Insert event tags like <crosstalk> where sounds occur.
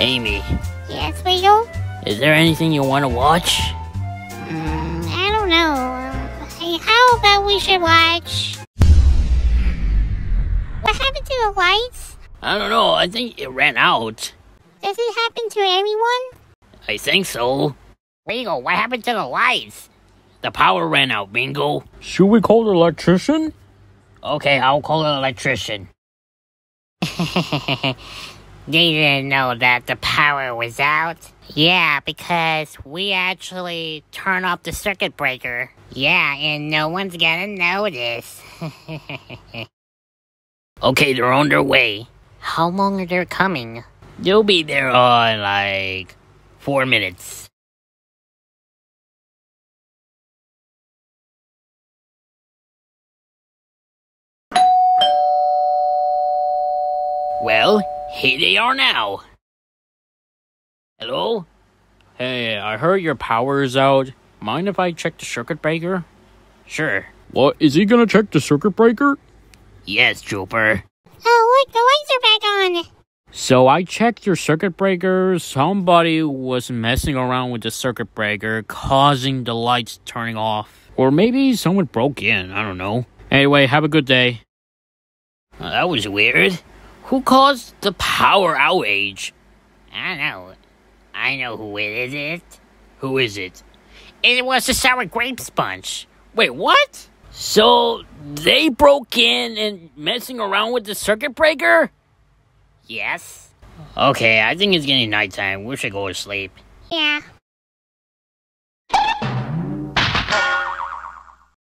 Amy, Yes, Rigo? is there anything you want to watch? Mm, I don't know. Hey, how about we should watch... What happened to the lights? I don't know. I think it ran out. Does it happen to everyone? I think so. Bingo, what happened to the lights? The power ran out, Bingo. Should we call the electrician? Okay, I'll call an electrician. <laughs> They didn't know that the power was out? Yeah, because we actually turn off the circuit breaker. Yeah, and no one's gonna notice. <laughs> Okay, they're on their way. How long are they coming? They'll be there on like four minutes. Well, here they are now. Hello? Hey, I heard your power is out. Mind if I check the circuit breaker? Sure. What? Is he gonna check the circuit breaker? Yes, Drooper. Oh, look, the lights are back on. So I checked your circuit breaker. Somebody was messing around with the circuit breaker, causing the lights turning off. Or maybe someone broke in. I don't know. Anyway, have a good day. Well, that was weird. Who caused the power outage? I know. I know who it is. Who is it? It was the Sour Grape Bunch. Wait, what? So they broke in and messing around with the circuit breaker? Yes. Okay, I think it's getting nighttime. We should go to sleep. Yeah.